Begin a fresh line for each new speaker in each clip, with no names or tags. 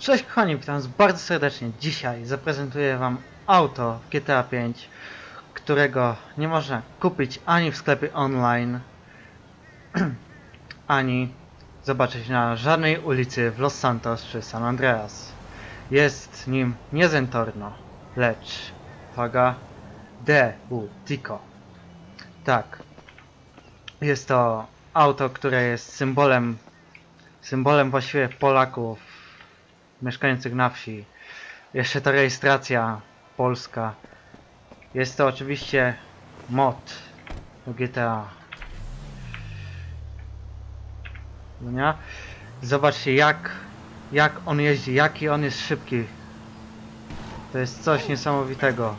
Cześć kochani, witam was bardzo serdecznie. Dzisiaj zaprezentuję wam auto GTA 5, którego nie można kupić ani w sklepie online, ani zobaczyć na żadnej ulicy w Los Santos czy San Andreas. Jest nim nie Zentorno, lecz, uwaga, De Tico. Tak, jest to auto, które jest symbolem, symbolem właściwie Polaków mieszkających na wsi. Jeszcze ta rejestracja polska. Jest to oczywiście mod do GTA. No nie? Zobaczcie jak, jak on jeździ, jaki on jest szybki. To jest coś niesamowitego.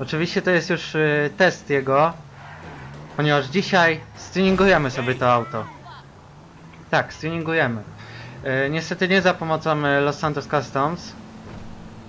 Oczywiście to jest już y, test jego, ponieważ dzisiaj streningujemy sobie to auto. Tak, streningujemy. E, niestety nie za pomocą e, Los Santos Customs,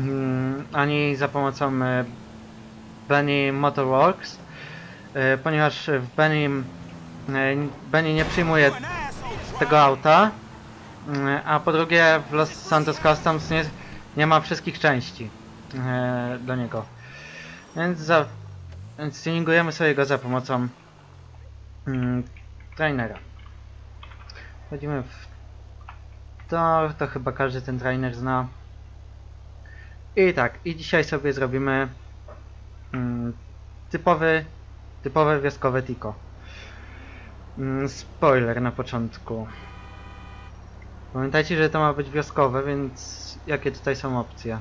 mm, ani za pomocą e, Benny Motorworks, ponieważ w Benny, Benny nie przyjmuje tego auta, mm, a po drugie w Los Santos Customs nie, nie ma wszystkich części do niego. Więc, za, więc sobie go za pomocą mm, trainera. Wchodzimy w to, to chyba każdy ten trainer zna. I tak, i dzisiaj sobie zrobimy mm, typowy, typowe wioskowe tiko. Mm, spoiler na początku. Pamiętajcie, że to ma być wioskowe, więc jakie tutaj są opcje?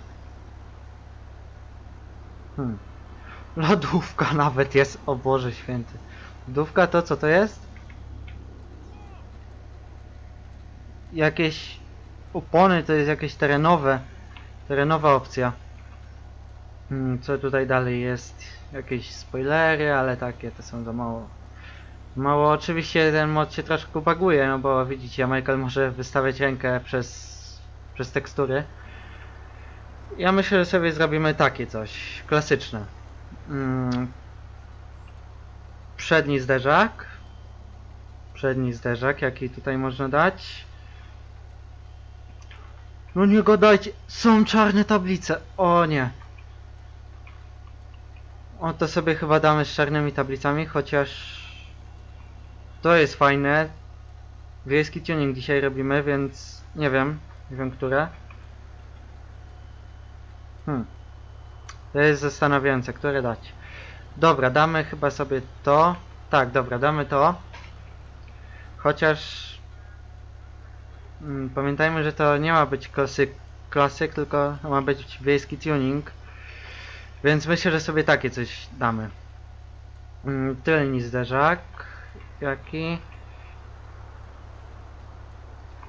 Hmm. Lodówka nawet jest, o Boże święty. Lodówka to co to jest? Jakieś opony, to jest jakieś terenowe, terenowa opcja. Hmm, co tutaj dalej jest? Jakieś spoilery, ale takie to są za mało. Mało, oczywiście ten mod się troszkę baguje, no bo widzicie, Michael może wystawiać rękę przez, przez tekstury. Ja myślę, że sobie zrobimy takie coś, klasyczne. Hmm. Przedni zderzak. Przedni zderzak, jaki tutaj można dać. No nie gadajcie, są czarne tablice, o nie. O to sobie chyba damy z czarnymi tablicami, chociaż to jest fajne. Wiejski tuning dzisiaj robimy, więc nie wiem, nie wiem które. Hmm. To jest zastanawiające, które dać. Dobra, damy chyba sobie to. Tak, dobra, damy to. Chociaż Pamiętajmy, że to nie ma być klasyk, klasyk tylko ma być wiejski tuning. Więc myślę, że sobie takie coś damy. Mm, Tylni zderzak. Jaki?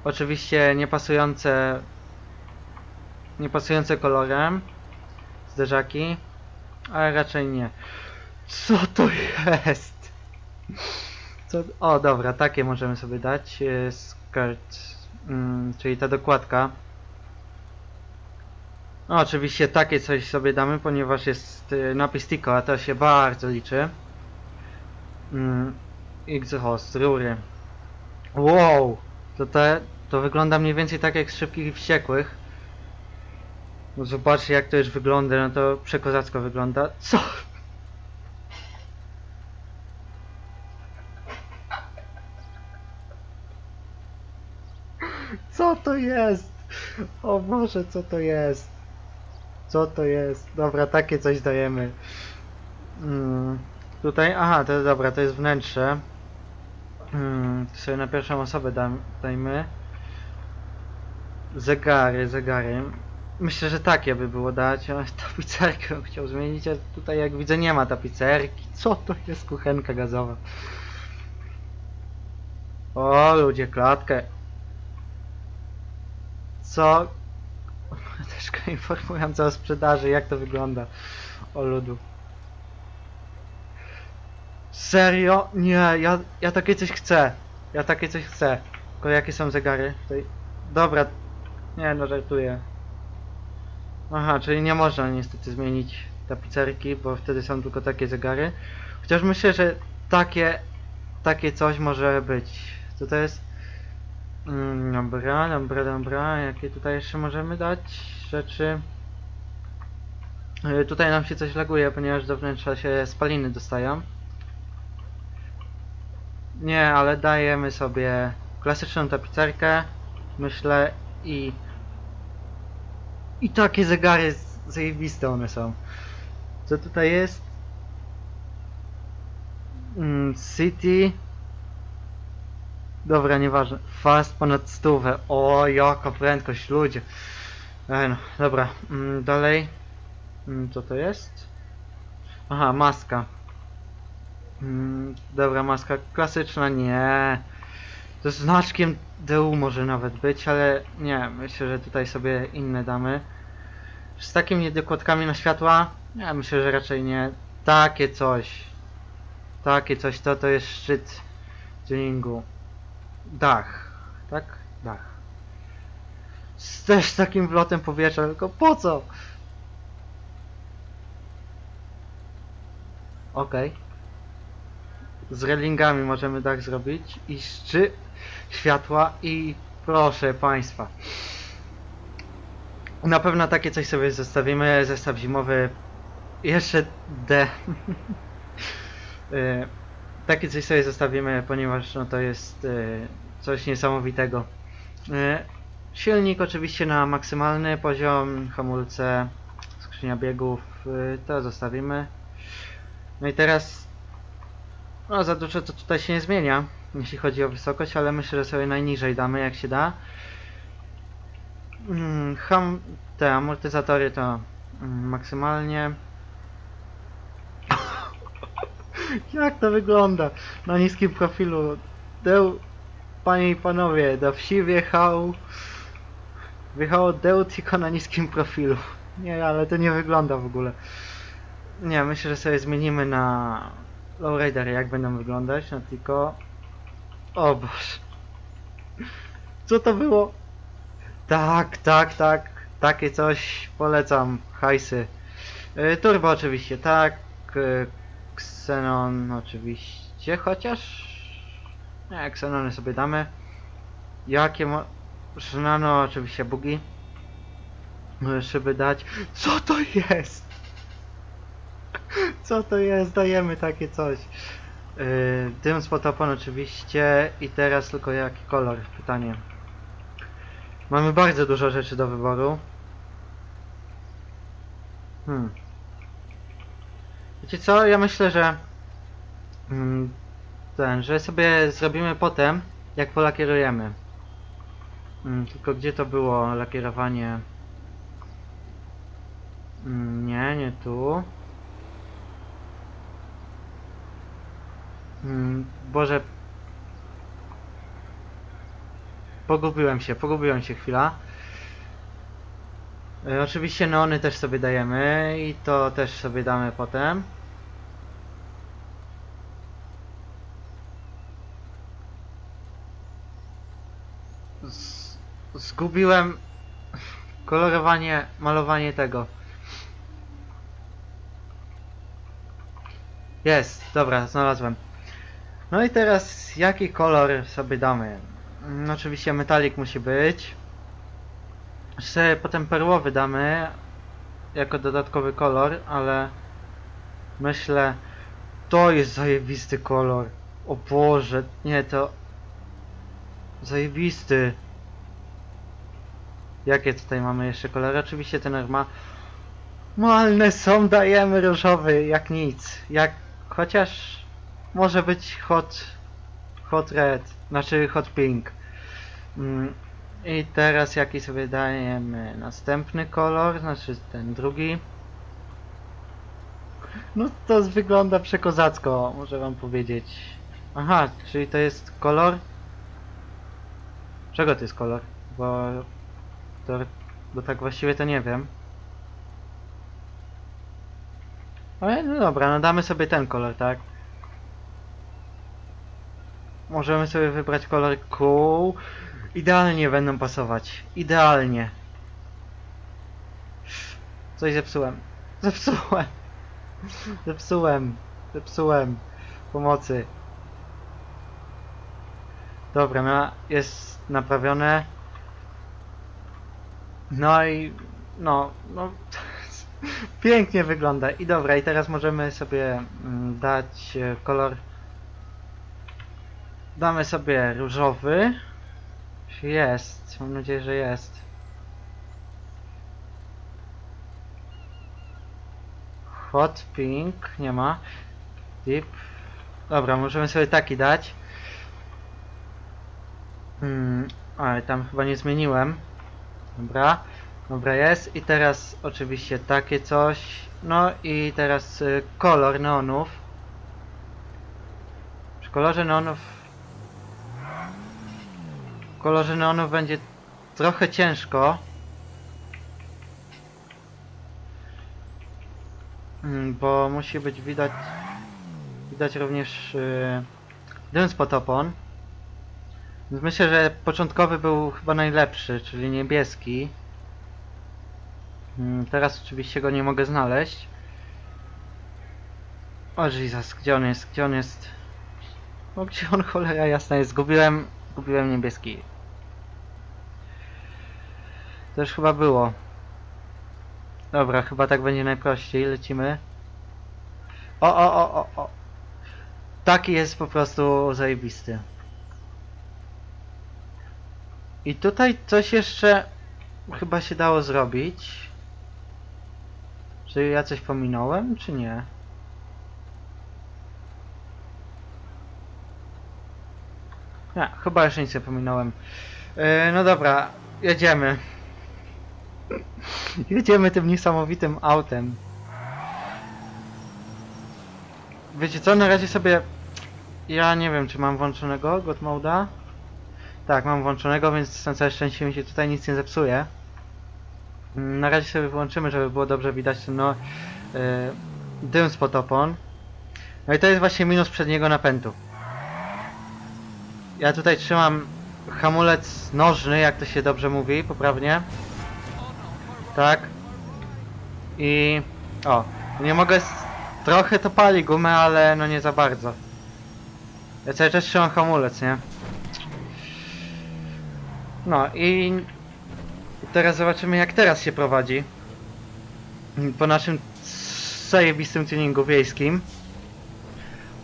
Oczywiście niepasujące niepasujące kolorem zderzaki, ale raczej nie. Co to jest? Co? O, dobra, takie możemy sobie dać. Skirt mm, czyli ta dokładka. No, oczywiście takie coś sobie damy, ponieważ jest y, napis TICO, a to się bardzo liczy. Mm, X-host, rury. Wow! To, te, to wygląda mniej więcej tak jak z szybkich i wściekłych. No zobaczcie jak to już wygląda, no to przekozacko wygląda. Co? Co to jest? O Boże, co to jest? Co to jest? Dobra, takie coś dajemy. Mm, tutaj, aha, to jest dobra, to jest wnętrze. Mm, to sobie na pierwszą osobę dam, dajmy. Zegary, zegary. Myślę, że takie by było dać, tapicerkę bym chciał zmienić, a tutaj jak widzę nie ma tapicerki. Co to jest kuchenka gazowa? O, ludzie, klatkę. Co? Też informująca o sprzedaży, jak to wygląda. O ludu. Serio? Nie, ja, ja takie coś chcę. Ja takie coś chcę. Tylko jakie są zegary? Tutaj... Dobra. Nie no, żartuję. Aha, czyli nie można niestety zmienić tapicerki, bo wtedy są tylko takie zegary. Chociaż myślę, że takie, takie coś może być. Co to jest? Mm, dobra, dobra, dobra. Jakie tutaj jeszcze możemy dać rzeczy? Y, Tutaj nam się coś laguje, ponieważ do wnętrza się spaliny dostają. Nie, ale dajemy sobie klasyczną tapicerkę, myślę, i... I takie zegary zajebiste one są. Co tutaj jest? Mm, City. Dobra, nieważne. Fast ponad stówę. O, jaka prędkość, ludzie. E, no, dobra, mm, dalej. Mm, co to jest? Aha, maska. Mm, dobra, maska klasyczna, nie. To znaczkiem DU może nawet być, ale nie, myślę, że tutaj sobie inne damy. Z takimi dokładkami na światła? Nie, myślę, że raczej nie. Takie coś. Takie coś, to to jest szczyt tuningu. Dach, tak? Dach. Z też takim wlotem powietrza, tylko po co? Okej. Z relingami możemy dach zrobić i szczy światła i proszę państwa. Na pewno takie coś sobie zostawimy, zestaw zimowy jeszcze D. Takie coś sobie zostawimy, ponieważ no to jest y, coś niesamowitego. Y, silnik oczywiście na maksymalny poziom, hamulce, skrzynia biegów, y, to zostawimy. No i teraz no za dużo to tutaj się nie zmienia, jeśli chodzi o wysokość, ale myślę, że sobie najniżej damy jak się da. Mm, ham, te amortyzatory to mm, maksymalnie. Jak to wygląda na niskim profilu? Deł, panie i panowie, do wsi wjechał. Wjechało Deł tylko na niskim profilu. Nie, ale to nie wygląda w ogóle. Nie, myślę, że sobie zmienimy na lowridery, jak będą wyglądać, no tylko... O Boże. Co to było? Tak, tak, tak. Takie coś polecam. Hajsy. Y, Turbo oczywiście, tak. Xenon oczywiście, chociaż... Nie, Xenony sobie damy. Jakie mo... Nano oczywiście bugi. Szyby dać. Co to jest? Co to jest? Dajemy takie coś. Yy, dym spotopon oczywiście i teraz tylko jaki kolor? Pytanie. Mamy bardzo dużo rzeczy do wyboru. Hmm. Wiecie co? Ja myślę, że mm, ten, że sobie zrobimy potem, jak polakierujemy. Mm, tylko gdzie to było lakierowanie? Mm, nie, nie tu. Boże. Pogubiłem się, pogubiłem się chwila. E, oczywiście neony też sobie dajemy i to też sobie damy potem. Zgubiłem kolorowanie, malowanie tego. Jest, dobra, znalazłem. No i teraz jaki kolor sobie damy? Mm, Oczywiście metalik musi być. Sobie potem perłowy damy jako dodatkowy kolor, ale myślę to jest zajebisty kolor. O Boże, nie to zajebisty. Jakie tutaj mamy jeszcze kolory? Oczywiście te normalne są, dajemy różowy jak nic. Jak chociaż może być hot hot red, znaczy hot pink. Mm, I teraz jaki sobie dajemy następny kolor, znaczy ten drugi. No to wygląda przekozacko, muszę wam powiedzieć. Aha, czyli to jest kolor? Czego to jest kolor? Bo to, bo tak właściwie to nie wiem. Ale no dobra, no damy sobie ten kolor, tak? Możemy sobie wybrać kolor cool. Idealnie będą pasować. Idealnie. Coś zepsułem. Zepsułem. Zepsułem. Zepsułem. Pomocy. Dobra, no, jest naprawione. No i no, no pięknie wygląda. I dobra, i teraz możemy sobie mm, dać e, kolor. Damy sobie różowy. Jest, mam nadzieję, że jest. Hot pink, nie ma. Deep. Dobra, możemy sobie taki dać. Hmm, ale tam chyba nie zmieniłem. Dobra, dobra jest. I teraz oczywiście takie coś. No i teraz y, kolor neonów. Przy kolorze neonów... W kolorze neonów będzie trochę ciężko. Mm, Bo musi być widać... Widać również y, dym z potopon. Więc myślę, że początkowy był chyba najlepszy, czyli niebieski. Mm, Teraz oczywiście go nie mogę znaleźć. O gdzie on jest? Gdzie on jest? O gdzie on cholera jasna jest? Zgubiłem, zgubiłem niebieski. To już chyba było. Dobra, chyba tak będzie najprościej. Lecimy. O, o, o, o, o. Taki jest po prostu zajebisty. I tutaj coś jeszcze chyba się dało zrobić. Czy ja coś pominąłem, czy nie? Nie, chyba jeszcze nic nie pominąłem. Yy, no dobra, jedziemy. jedziemy tym niesamowitym autem. Wiecie co, na razie sobie... Ja nie wiem, czy mam włączonego God Mode'a. Tak, mam włączonego, więc na całe szczęście mi się tutaj nic nie zepsuje. Na razie sobie wyłączymy, żeby było dobrze widać ten no, yy, dym z potopon. No i to jest właśnie minus przedniego napędu. Ja tutaj trzymam hamulec nożny, jak to się dobrze mówi, poprawnie. Tak. I... O, nie mogę... Trochę to pali gumę, ale no nie za bardzo. Ja cały czas trzymam hamulec, nie? No i teraz zobaczymy jak teraz się prowadzi. Po naszym zajebistym tuningu wiejskim.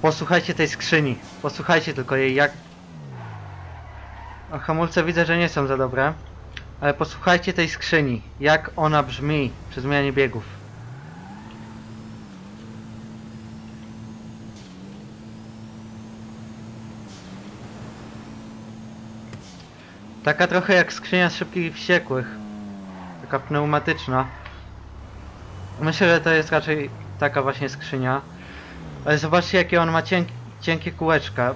Posłuchajcie tej skrzyni. Posłuchajcie tylko jej jak... O, hamulce widzę, że nie są za dobre. Ale posłuchajcie tej skrzyni. Jak ona brzmi przy zmianie biegów. Taka trochę jak skrzynia z szybkich i wściekłych. Taka pneumatyczna. Myślę, że to jest raczej taka właśnie skrzynia. Ale zobaczcie jakie on ma cienk cienkie kółeczka.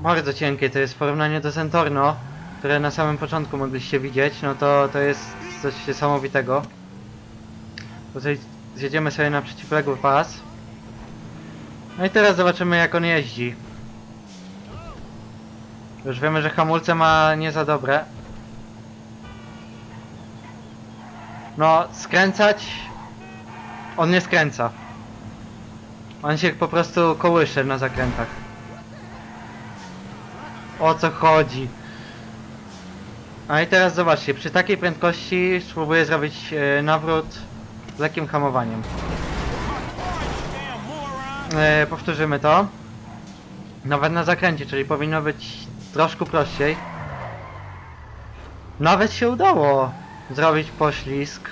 Bardzo cienkie to jest w porównaniu do Zentorno, które na samym początku mogliście widzieć, no to to jest coś niesamowitego. Tutaj zjedziemy sobie na przeciwległy pas. No i teraz zobaczymy jak on jeździ. Już wiemy, że hamulce ma nie za dobre. No, skręcać... On nie skręca. On się po prostu kołysze na zakrętach. O co chodzi? A i teraz zobaczcie, przy takiej prędkości spróbuję zrobić e, nawrót z lekkim hamowaniem. E, powtórzymy to. Nawet na zakręcie, czyli powinno być troszkę prościej. Nawet się udało zrobić poślizg.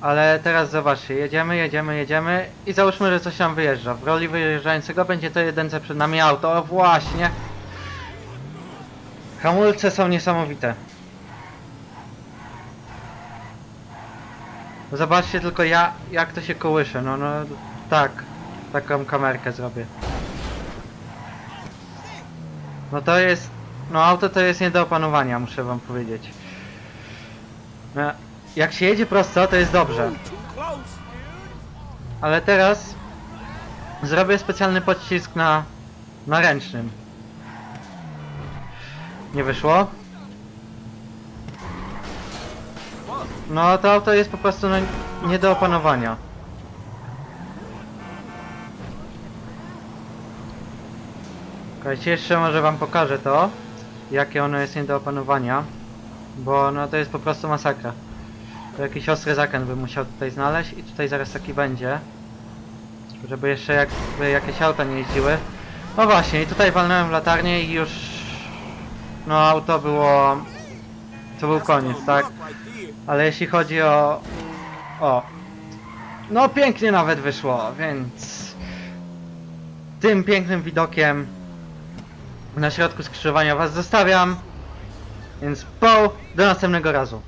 Ale teraz zobaczcie, jedziemy, jedziemy, jedziemy i załóżmy, że coś nam wyjeżdża. W roli wyjeżdżającego będzie to jedynce przed nami auto. O właśnie! Hamulce są niesamowite. Zobaczcie tylko ja, jak to się kołysze. No, no, tak. Taką kamerkę zrobię. No to jest... No auto to jest nie do opanowania, muszę wam powiedzieć. No, jak się jedzie prosto, to jest dobrze. Ale teraz zrobię specjalny pocisk na, na ręcznym. Nie wyszło? No to auto jest po prostu no, nie do opanowania. Słuchajcie, jeszcze może wam pokażę to, jakie ono jest nie do opanowania, bo no to jest po prostu masakra. To jakiś ostry zakręt bym musiał tutaj znaleźć i tutaj zaraz taki będzie. Żeby jeszcze jakby jakieś auta nie jeździły. No właśnie, i tutaj walnąłem w latarnię i już... No auto było... To był koniec, tak? Ale jeśli chodzi o... O... No pięknie nawet wyszło, więc... Tym pięknym widokiem na środku skrzyżowania was zostawiam. Więc po, do następnego razu.